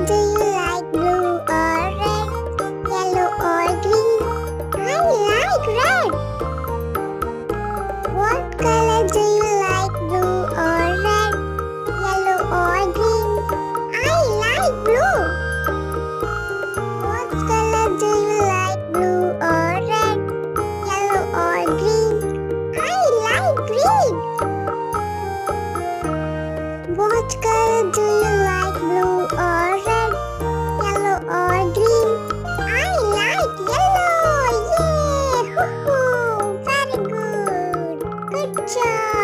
do you like blue or red, yellow or green? I like red. What color do you like blue or red, yellow or green? I like blue. What color do you like blue or red, yellow or green? I like green. What color do you like blue 叫